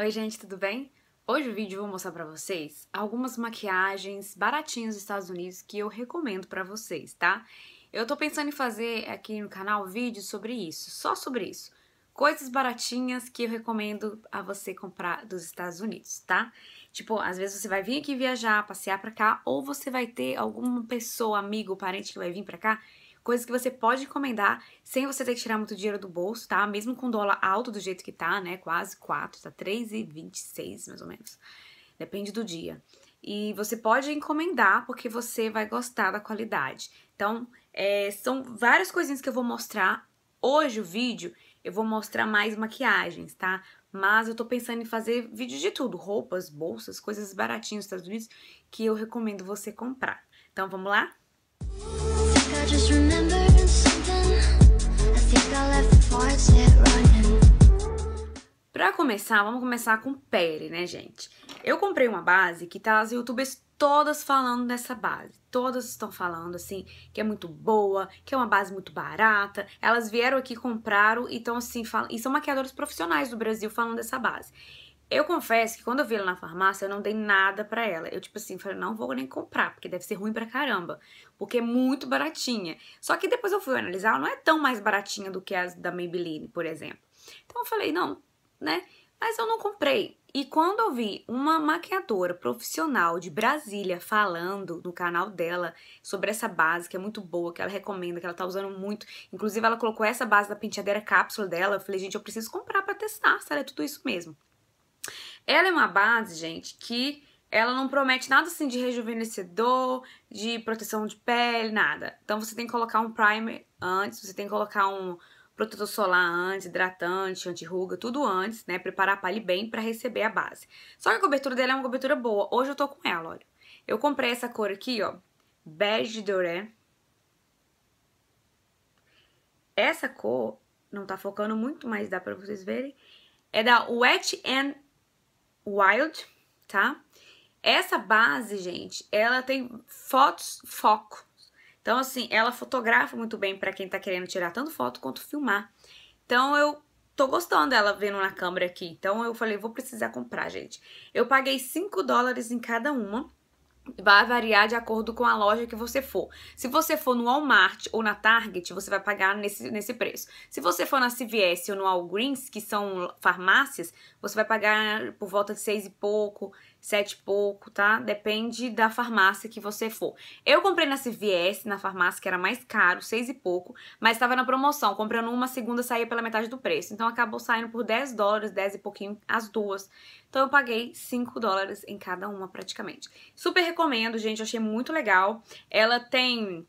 Oi gente, tudo bem? Hoje o vídeo eu vou mostrar pra vocês algumas maquiagens baratinhas dos Estados Unidos que eu recomendo pra vocês, tá? Eu tô pensando em fazer aqui no canal vídeos sobre isso, só sobre isso. Coisas baratinhas que eu recomendo a você comprar dos Estados Unidos, tá? Tipo, às vezes você vai vir aqui viajar, passear pra cá, ou você vai ter alguma pessoa, amigo, parente que vai vir pra cá coisas que você pode encomendar sem você ter que tirar muito dinheiro do bolso, tá? Mesmo com dólar alto do jeito que tá, né? Quase 4, tá 3,26 mais ou menos. Depende do dia. E você pode encomendar porque você vai gostar da qualidade. Então, é, são várias coisinhas que eu vou mostrar. Hoje o vídeo eu vou mostrar mais maquiagens, tá? Mas eu tô pensando em fazer vídeo de tudo, roupas, bolsas, coisas baratinhas dos Estados Unidos que eu recomendo você comprar. Então vamos lá? Pra começar, vamos começar com pele, né, gente? Eu comprei uma base que tá as youtubers todas falando dessa base. Todas estão falando, assim, que é muito boa, que é uma base muito barata. Elas vieram aqui, compraram e estão, assim, falam... e são maquiadores profissionais do Brasil falando dessa base. Eu confesso que quando eu vi ela na farmácia, eu não dei nada pra ela. Eu, tipo assim, falei, não vou nem comprar, porque deve ser ruim pra caramba. Porque é muito baratinha. Só que depois eu fui analisar, ela não é tão mais baratinha do que as da Maybelline, por exemplo. Então eu falei, não, né? Mas eu não comprei. E quando eu vi uma maquiadora profissional de Brasília falando no canal dela sobre essa base, que é muito boa, que ela recomenda, que ela tá usando muito. Inclusive, ela colocou essa base da penteadeira cápsula dela. Eu falei, gente, eu preciso comprar pra testar se ela é tudo isso mesmo. Ela é uma base, gente, que ela não promete nada assim de rejuvenescedor, de proteção de pele, nada. Então você tem que colocar um primer antes, você tem que colocar um protetor solar antes, hidratante, anti-ruga, tudo antes, né? Preparar a pele bem para receber a base. Só que a cobertura dela é uma cobertura boa. Hoje eu tô com ela, olha. Eu comprei essa cor aqui, ó, bege doré. Essa cor não tá focando muito, mas dá pra vocês verem. É da Wet and Wild, tá? Essa base, gente, ela tem fotos foco. Então, assim, ela fotografa muito bem para quem tá querendo tirar tanto foto quanto filmar. Então, eu tô gostando dela vendo na câmera aqui. Então, eu falei, vou precisar comprar, gente. Eu paguei 5 dólares em cada uma vai variar de acordo com a loja que você for. Se você for no Walmart ou na Target, você vai pagar nesse, nesse preço. Se você for na CVS ou no Walgreens, que são farmácias, você vai pagar por volta de seis e pouco, sete e pouco, tá? Depende da farmácia que você for. Eu comprei na CVS, na farmácia, que era mais caro, seis e pouco, mas estava na promoção. Comprando uma, segunda saía pela metade do preço. Então acabou saindo por 10 dólares, 10 e pouquinho as duas. Então eu paguei 5 dólares em cada uma praticamente. Super recomendo, gente, eu achei muito legal. Ela tem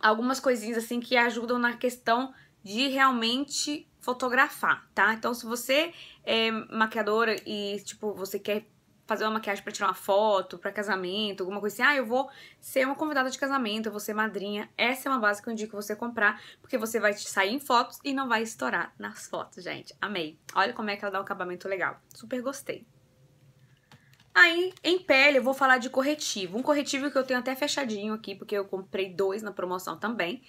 algumas coisinhas assim que ajudam na questão de realmente fotografar, tá? Então se você é maquiadora e tipo você quer fazer uma maquiagem para tirar uma foto, para casamento, alguma coisa assim. Ah, eu vou ser uma convidada de casamento, eu vou ser madrinha. Essa é uma base que eu indico você comprar, porque você vai sair em fotos e não vai estourar nas fotos, gente. Amei. Olha como é que ela dá um acabamento legal. Super gostei. Aí, em pele, eu vou falar de corretivo. Um corretivo que eu tenho até fechadinho aqui, porque eu comprei dois na promoção também.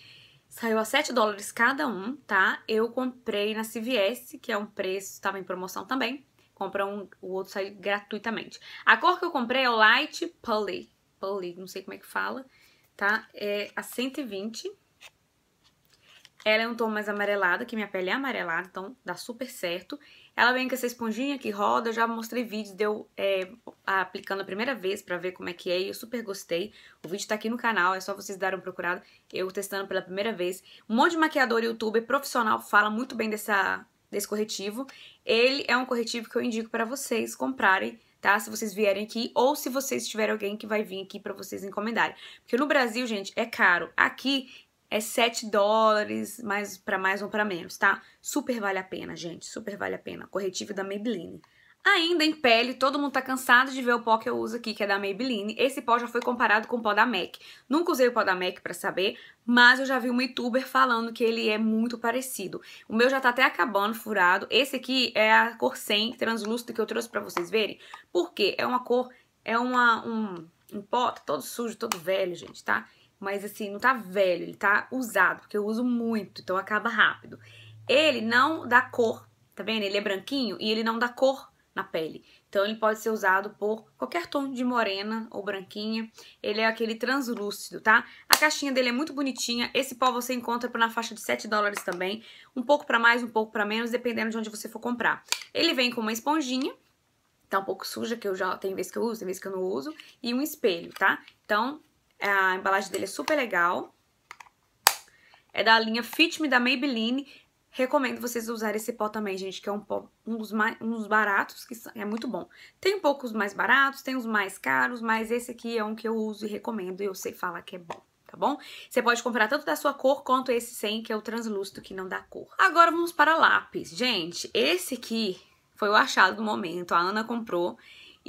Saiu a 7 dólares cada um, tá? Eu comprei na CVS, que é um preço, estava em promoção também compra um, o outro sai gratuitamente. A cor que eu comprei é o Light Pully. Pully, não sei como é que fala, tá? É a 120. Ela é um tom mais amarelado, que minha pele é amarelada, então dá super certo. Ela vem com essa esponjinha que roda, eu já mostrei vídeos deu é, aplicando a primeira vez pra ver como é que é e eu super gostei. O vídeo tá aqui no canal, é só vocês darem uma procurada. Eu testando pela primeira vez. Um monte de maquiador e youtuber profissional fala muito bem dessa, desse corretivo. Ele é um corretivo que eu indico para vocês comprarem, tá? Se vocês vierem aqui ou se vocês tiverem alguém que vai vir aqui para vocês encomendarem. Porque no Brasil, gente, é caro. Aqui é 7 dólares, mais para mais ou para menos, tá? Super vale a pena, gente, super vale a pena. Corretivo da Maybelline. Ainda em pele, todo mundo tá cansado de ver o pó que eu uso aqui, que é da Maybelline. Esse pó já foi comparado com o pó da MAC. Nunca usei o pó da MAC pra saber, mas eu já vi um youtuber falando que ele é muito parecido. O meu já tá até acabando, furado. Esse aqui é a cor 100 translúcido que eu trouxe pra vocês verem. Por quê? É uma cor, é uma, um, um pó tá todo sujo, todo velho, gente, tá? Mas assim, não tá velho, ele tá usado, porque eu uso muito, então acaba rápido. Ele não dá cor, tá vendo? Ele é branquinho e ele não dá cor na pele. Então ele pode ser usado por qualquer tom de morena ou branquinha. Ele é aquele translúcido, tá? A caixinha dele é muito bonitinha. Esse pó você encontra na faixa de 7 dólares também. Um pouco para mais, um pouco para menos, dependendo de onde você for comprar. Ele vem com uma esponjinha, tá um pouco suja, que eu já tem vezes que eu uso, tem vezes que eu não uso, e um espelho, tá? Então, a embalagem dele é super legal. É da linha Fit Me da Maybelline. Recomendo vocês usarem esse pó também, gente, que é um pó, um dos, mais, um dos baratos, que é muito bom. Tem um pouco os mais baratos, tem os mais caros, mas esse aqui é um que eu uso e recomendo e eu sei falar que é bom tá bom? Você pode comprar tanto da sua cor quanto esse sem, que é o translúcido, que não dá cor. Agora vamos para lápis. Gente, esse aqui foi o achado do momento. A Ana comprou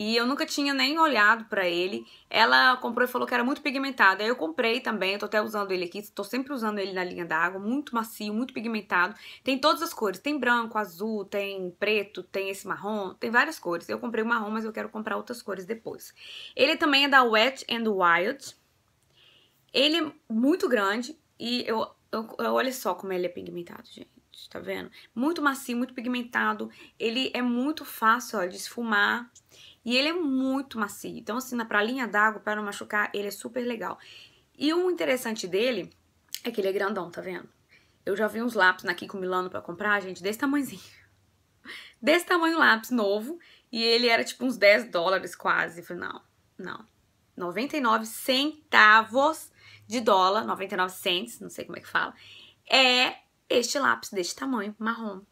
e eu nunca tinha nem olhado pra ele. Ela comprou e falou que era muito pigmentado. Aí eu comprei também, eu tô até usando ele aqui, tô sempre usando ele na linha d'água, muito macio, muito pigmentado. Tem todas as cores, tem branco, azul, tem preto, tem esse marrom, tem várias cores. Eu comprei o marrom, mas eu quero comprar outras cores depois. Ele também é da Wet and Wild. Ele é muito grande e eu, eu, eu olha só como ele é pigmentado, gente tá vendo? Muito macio, muito pigmentado. Ele é muito fácil, ó, de esfumar. E ele é muito macio. Então, assim, na pra linha d'água, para não machucar, ele é super legal. E o interessante dele é que ele é grandão, tá vendo? Eu já vi uns lápis aqui com Milano pra comprar, gente, desse tamanhozinho. Desse tamanho lápis novo. E ele era tipo uns 10 dólares quase. Falei, não, não. 99 centavos de dólar, 99 cents, não sei como é que fala, é este lápis deste tamanho, marrom,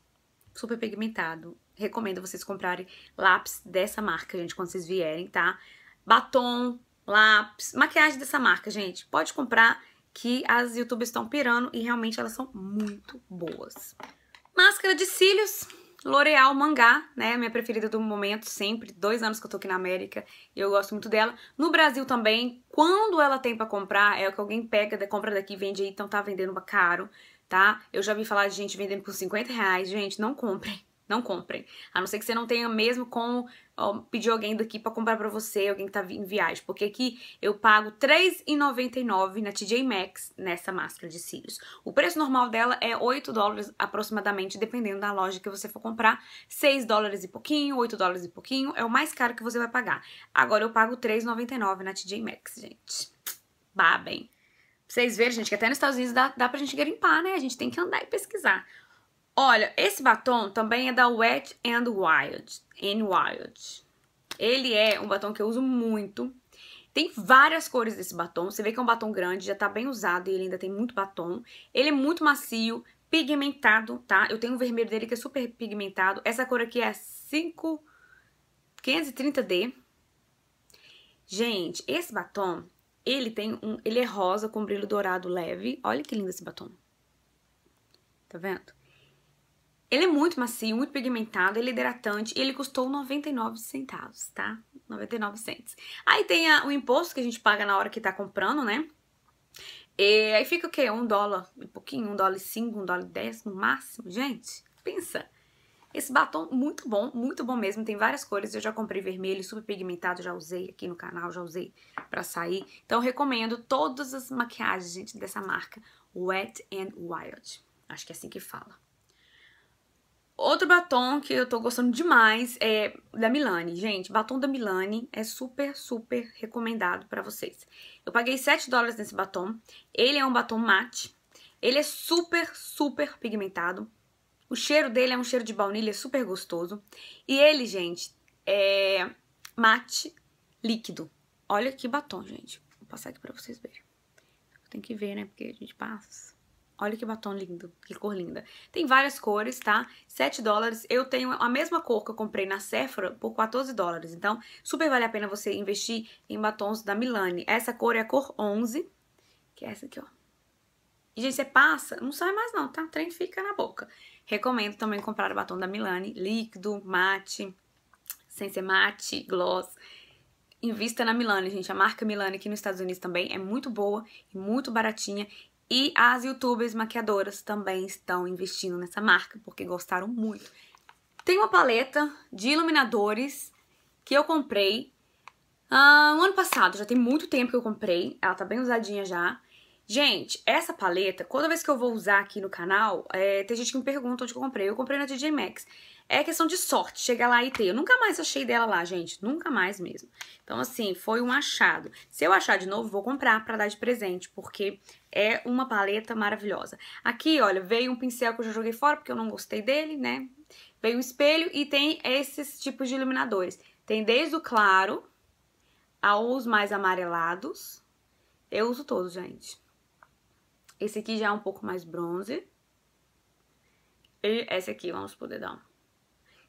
super pigmentado. Recomendo vocês comprarem lápis dessa marca, gente, quando vocês vierem, tá? Batom, lápis, maquiagem dessa marca, gente. Pode comprar que as youtubers estão pirando e realmente elas são muito boas. Máscara de cílios, L'Oreal Mangá, né? Minha preferida do momento, sempre. Dois anos que eu tô aqui na América e eu gosto muito dela. No Brasil também, quando ela tem pra comprar, é o que alguém pega, compra daqui vende aí, então tá vendendo caro tá? Eu já vi falar de gente vendendo por 50 reais. Gente, não comprem. Não comprem. A não ser que você não tenha mesmo como ó, pedir alguém daqui para comprar para você, alguém que tá em viagem. Porque aqui eu pago R$3,99 na TJ Maxx nessa máscara de cílios. O preço normal dela é 8 dólares aproximadamente, dependendo da loja que você for comprar. 6 dólares e pouquinho, 8 dólares e pouquinho, é o mais caro que você vai pagar. Agora eu pago R$3,99 na TJ Maxx, gente. Babem. Pra vocês verem, gente, que até nos Estados Unidos dá, dá pra gente garimpar, né? A gente tem que andar e pesquisar. Olha, esse batom também é da Wet and Wild. And Wild. Ele é um batom que eu uso muito. Tem várias cores desse batom. Você vê que é um batom grande, já tá bem usado e ele ainda tem muito batom. Ele é muito macio, pigmentado, tá? Eu tenho um vermelho dele que é super pigmentado. Essa cor aqui é 5... 530D. Gente, esse batom, ele tem um, ele é rosa com brilho dourado leve. Olha que lindo esse batom. Tá vendo? Ele é muito macio, muito pigmentado, ele é hidratante e ele custou 99 centavos, tá? 99 centos. Aí tem a, o imposto que a gente paga na hora que tá comprando, né? E aí fica o quê? Um dólar um pouquinho, um dólar e cinco, um dólar e dez no máximo. Gente, pensa. Esse batom muito bom, muito bom mesmo, tem várias cores, eu já comprei vermelho, super pigmentado, já usei aqui no canal, já usei pra sair. Então recomendo todas as maquiagens, gente, dessa marca, Wet and Wild. Acho que é assim que fala. Outro batom que eu tô gostando demais é da Milani. Gente, batom da Milani é super, super recomendado pra vocês. Eu paguei 7 dólares nesse batom. Ele é um batom mate. Ele é super, super pigmentado. O cheiro dele é um cheiro de baunilha super gostoso. E ele, gente, é mate líquido. Olha que batom, gente. Vou passar aqui pra vocês verem. Tem que ver, né? Porque a gente passa. Olha que batom lindo, que cor linda. Tem várias cores, tá? 7 dólares. Eu tenho a mesma cor que eu comprei na Sephora por 14 dólares. Então, super vale a pena você investir em batons da Milani. Essa cor é a cor 11, que é essa aqui, ó. E, gente, você passa, não sai mais não, tá? O trem fica na boca. Recomendo também comprar o batom da Milani, líquido, mate, sem ser mate, gloss. Invista na Milani, gente. A marca Milani aqui nos Estados Unidos também é muito boa e muito baratinha. E as youtubers maquiadoras também estão investindo nessa marca, porque gostaram muito. Tem uma paleta de iluminadores que eu comprei uh, no ano passado. Já tem muito tempo que eu comprei. Ela tá bem usadinha já. Gente, essa paleta, toda vez que eu vou usar aqui no canal, é, tem gente que me pergunta onde eu comprei. Eu comprei na DJ Maxx. é questão de sorte, chegar lá e ter. Eu nunca mais achei dela lá, gente, nunca mais mesmo. Então, assim, foi um achado. Se eu achar de novo, vou comprar pra dar de presente, porque é uma paleta maravilhosa. Aqui, olha, veio um pincel que eu já joguei fora, porque eu não gostei dele, né? Veio um espelho e tem esses tipos de iluminadores. Tem desde o claro aos mais amarelados. Eu uso todos, gente. Esse aqui já é um pouco mais bronze. E esse aqui, vamos poder dar.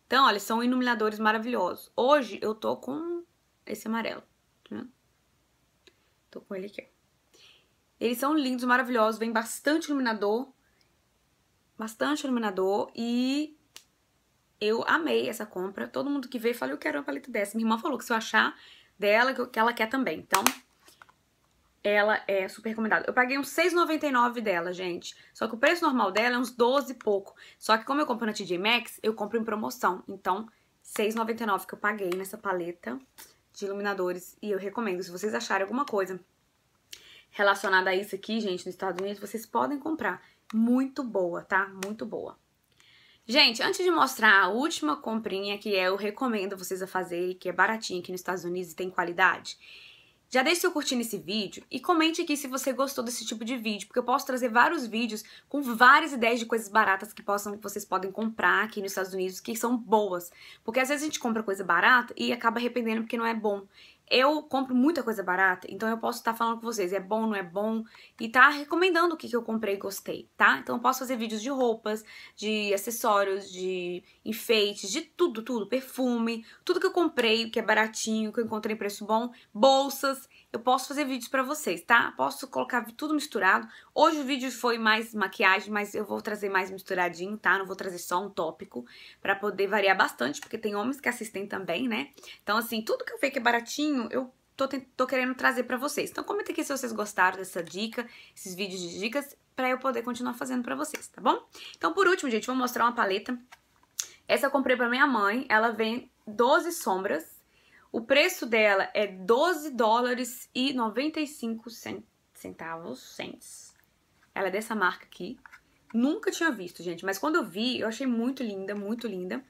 Então, olha, são iluminadores maravilhosos. Hoje eu tô com esse amarelo, tá Tô com ele aqui. Eles são lindos, maravilhosos, vem bastante iluminador. Bastante iluminador e eu amei essa compra. Todo mundo que veio falou, eu quero uma paleta dessa. Minha irmã falou que se eu achar dela, que ela quer também. Então, ela é super recomendada. Eu paguei uns 6,99 dela, gente. Só que o preço normal dela é uns 12 e pouco. Só que como eu compro na TJ Maxx, eu compro em promoção. Então, 6,99 que eu paguei nessa paleta de iluminadores. E eu recomendo, se vocês acharem alguma coisa relacionada a isso aqui, gente, nos Estados Unidos, vocês podem comprar. Muito boa, tá? Muito boa. Gente, antes de mostrar a última comprinha que eu recomendo vocês a fazerem, que é baratinha aqui nos Estados Unidos e tem qualidade, já deixe seu curtir nesse vídeo e comente aqui se você gostou desse tipo de vídeo, porque eu posso trazer vários vídeos com várias ideias de coisas baratas que, possam, vocês podem comprar aqui nos Estados Unidos, que são boas. Porque às vezes a gente compra coisa barata e acaba arrependendo porque não é bom. Eu compro muita coisa barata, então eu posso estar falando com vocês, é bom, não é bom, e tá recomendando o que, que eu comprei e gostei, tá? Então eu posso fazer vídeos de roupas, de acessórios, de enfeites, de tudo, tudo, perfume, tudo que eu comprei, que é baratinho, que eu encontrei em preço bom, bolsas, eu posso fazer vídeos pra vocês, tá? Posso colocar tudo misturado. Hoje o vídeo foi mais maquiagem, mas eu vou trazer mais misturadinho, tá? Não vou trazer só um tópico, pra poder variar bastante, porque tem homens que assistem também, né? Então, assim, tudo que eu vejo que é baratinho, eu tô, tô querendo trazer pra vocês. Então, comenta aqui se vocês gostaram dessa dica, esses vídeos de dicas, pra eu poder continuar fazendo pra vocês, tá bom? Então, por último, gente, vou mostrar uma paleta. Essa eu comprei pra minha mãe, ela vem 12 sombras, o preço dela é 12 dólares e 95 centavos, cents. Ela é dessa marca aqui. Nunca tinha visto, gente, mas quando eu vi, eu achei muito linda, muito linda.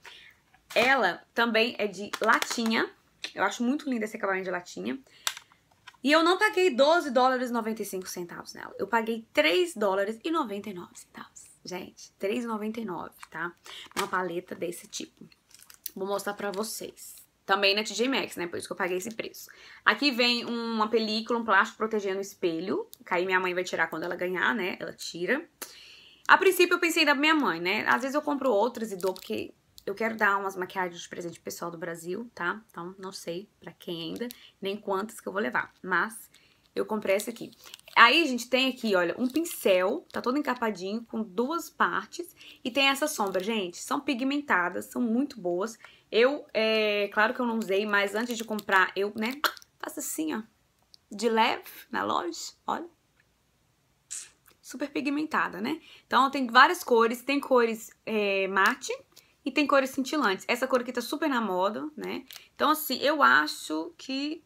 Ela também é de latinha. Eu acho muito linda esse acabamento de latinha. E eu não paguei 12 dólares e 95 centavos nela. Eu paguei 3 dólares e 99 centavos. Gente, 3,99, tá? Uma paleta desse tipo. Vou mostrar pra vocês. Também na TJ Maxx, né? Por isso que eu paguei esse preço. Aqui vem uma película, um plástico protegendo o espelho. Que aí minha mãe vai tirar quando ela ganhar, né? Ela tira. A princípio eu pensei da minha mãe, né? Às vezes eu compro outras e dou porque eu quero dar umas maquiagens de presente pessoal do Brasil, tá? Então não sei pra quem ainda, nem quantas que eu vou levar. Mas eu comprei essa aqui. Aí a gente tem aqui, olha, um pincel, tá todo encapadinho, com duas partes. E tem essa sombra, gente, são pigmentadas, são muito boas. Eu, é, claro que eu não usei, mas antes de comprar, eu, né, faço assim, ó, de leve na loja, olha. Super pigmentada, né? Então, tem várias cores, tem cores é, mate e tem cores cintilantes. Essa cor aqui tá super na moda, né? Então, assim, eu acho que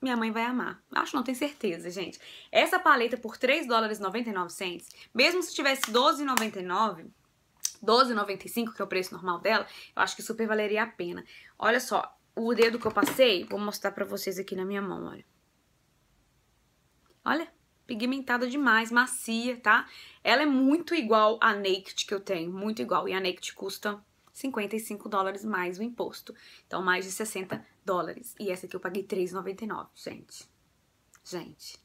minha mãe vai amar. Acho não, tenho certeza, gente. Essa paleta por 3 dólares e 99 cents, mesmo se tivesse 12,99 12,95, que é o preço normal dela, eu acho que super valeria a pena. Olha só, o dedo que eu passei, vou mostrar pra vocês aqui na minha mão, olha. Olha, pigmentada demais, macia, tá? Ela é muito igual a Naked que eu tenho, muito igual. E a Naked custa 55 dólares mais o imposto. Então, mais de 60 dólares. E essa aqui eu paguei 3,99, gente. Gente.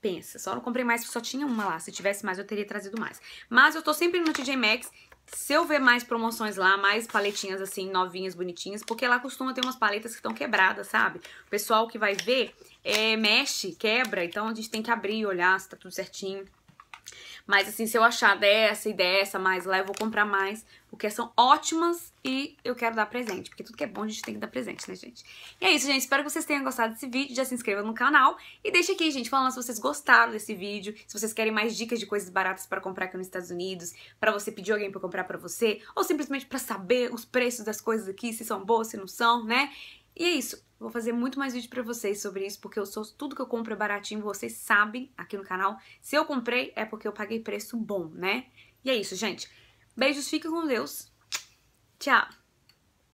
Pensa, só não comprei mais porque só tinha uma lá. Se tivesse mais, eu teria trazido mais. Mas eu tô sempre no TJ Maxx. Se eu ver mais promoções lá, mais paletinhas assim, novinhas, bonitinhas, porque lá costuma ter umas paletas que estão quebradas, sabe? O pessoal que vai ver, é, mexe, quebra, então a gente tem que abrir olhar se tá tudo certinho. Mas assim, se eu achar dessa e dessa mais lá, eu vou comprar mais, porque são ótimas e eu quero dar presente, porque tudo que é bom a gente tem que dar presente, né, gente? E é isso, gente. Espero que vocês tenham gostado desse vídeo. Já se inscreva no canal e deixa aqui, gente, falando se vocês gostaram desse vídeo, se vocês querem mais dicas de coisas baratas para comprar aqui nos Estados Unidos, para você pedir alguém para comprar para você, ou simplesmente para saber os preços das coisas aqui, se são boas, se não são, né? E é isso. Vou fazer muito mais vídeo pra vocês sobre isso, porque eu sou tudo que eu compro é baratinho, vocês sabem aqui no canal. Se eu comprei, é porque eu paguei preço bom, né? E é isso, gente. Beijos, fiquem com Deus. Tchau!